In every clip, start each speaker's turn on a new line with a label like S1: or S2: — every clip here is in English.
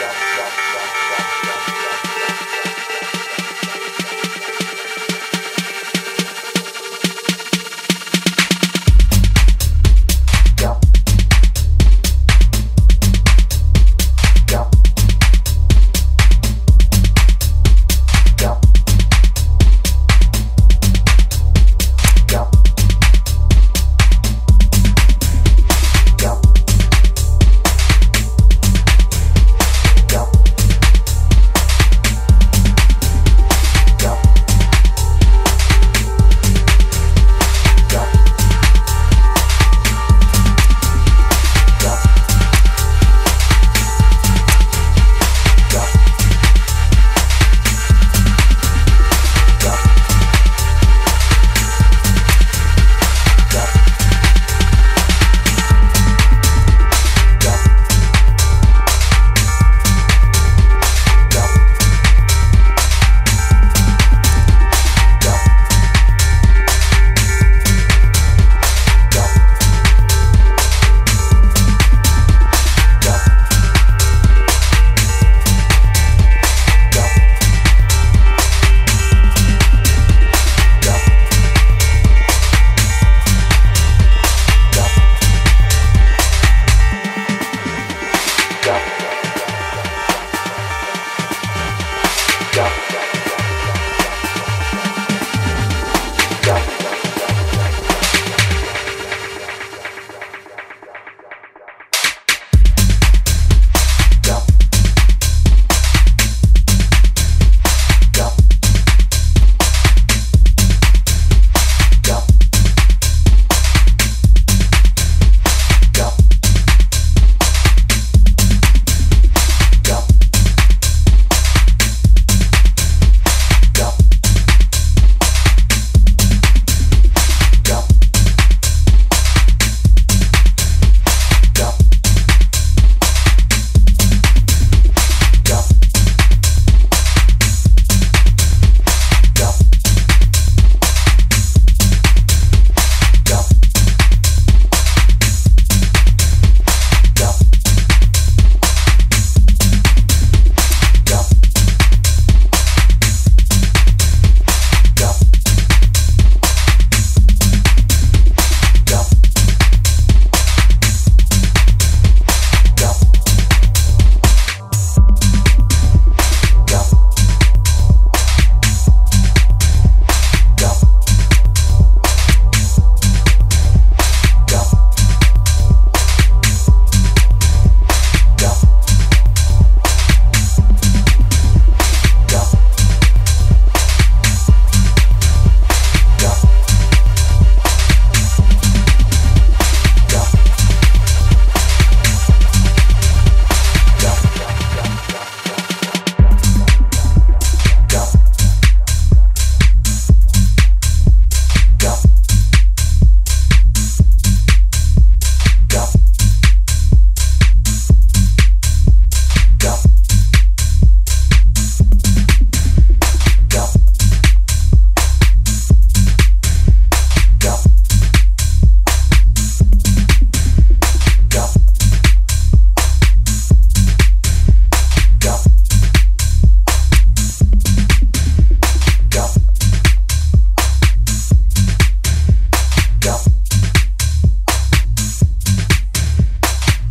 S1: go, go.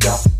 S1: Yeah.